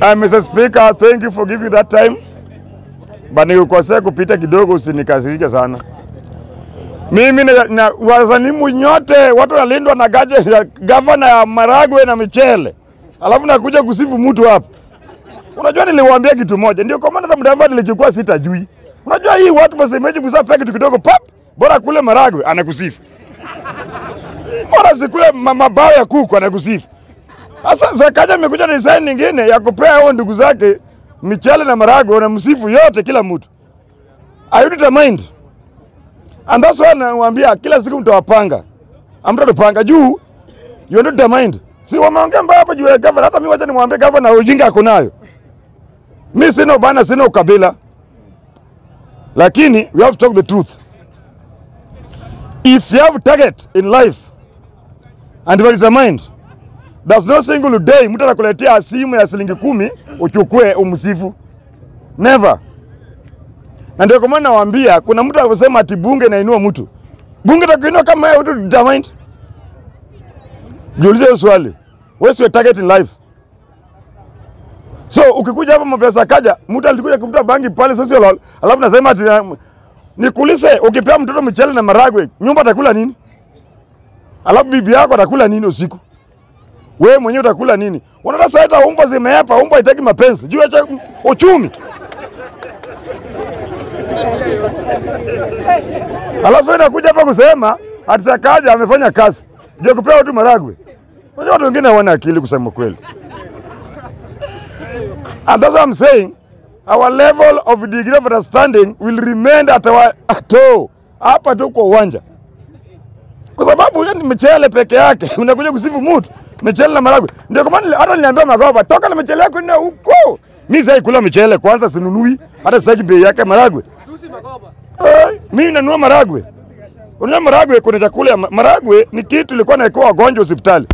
Uh, Mr. Speaker, thank you for giving that time. But nikukosea kupita kidogo usinikasirike sana. Mimi na, na wasalimu nyote watu walindwa na gaje ya gavana ya Maragwe na Michele. Alafu nakuja kusifu mtu hapa. Unajua niliwaambia kitu moja, ndio kwa maana hata Mudavadi nilichukua sitajui. Unajua hii watu basemeji kusaa peke kitu kidogo pap, bora kule Maragwe anakusifu. Bora sikule mabao ya kuku anakusifu. Sasa Sakaja amekuja na design nyingine ya kupea hao ndugu zake Michele na marago na msifu yote kila mtu. Are you determined? And that's why nawaambia kila siku mtawapanga. Amtatupanga juu you are not determined. Si wameongea mbaya hapa juu ya governor, hata mimi wacha nimwambie governor ujinga ako nayo. Mimi sina bana, sina ukabila. Lakini we have to talk the truth. If you have target in life and you are determined, there's no single day mtu anakuletea simu ya shilingi kumi uchukue umsifu. Never. Na ndio kwa maana nawaambia kuna mtu anasema ati bunge inainua mtu. Bunge takuinua kama wewe mtu determined. Jiulize swali. Wewe your target in life? So ukikuja hapa mapesa kaja, mtu alikuja kuvuta bangi pale sasa lol. Alafu nasema ati um, nikuulize ukipea mtoto mchele na maragwe, nyumba atakula nini? Alafu bibi yako atakula nini usiku? Wewe mwenyewe utakula nini? Unaona sasa hata umba zimeapa, umba haitaki mapenzi. Juu ya uchumi. Alafu inakuja hapa kusema ati Sakaja amefanya kazi. Ndio kupewa watu maragwe. Unajua watu wengine hawana akili kusema kweli. And that's what I'm saying. Our level of degree of understanding will remain at our at all. Hapa tu kwa uwanja. Kwa sababu yani mchele peke yake unakuja kusifu mtu. Mchele na maragwe. Ndio kwa maana hata niliambia Magoba, toka na mchele yako ndio huko. Mimi sasa kula mchele kwanza sinunui, hata sitaki bei yake maragwe. Tusi Eh, mimi nanunua maragwe. Unajua maragwe kuna chakula ya maragwe ni kitu ilikuwa naekewa wagonjwa hospitali.